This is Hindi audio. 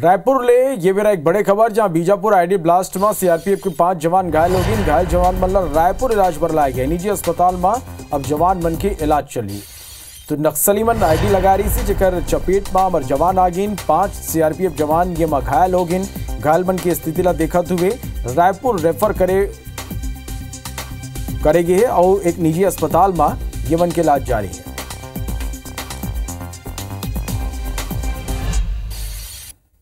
रायपुर ले, ये मेरा एक बड़े खबर, जहाँ बीजापुर आईडी ब्लास्ट में सीआरपीएफ के पाँच जवान घायल हो गए। घायल जवान मतलब रायपुर इलाज पर लाए गए। निजी अस्पताल में अब जवान मन के इलाज चली तो नक्सली मन आईडी लगा रही थी, जेकर चपेट में अमर जवान आ गई। पाँच सीआरपीएफ जवान ये में घायल हो गए घायल मन की स्थिति ला देखत हुए रायपुर रेफर करे, करेगी है, और एक निजी अस्पताल में ये मन के इलाज जारी है।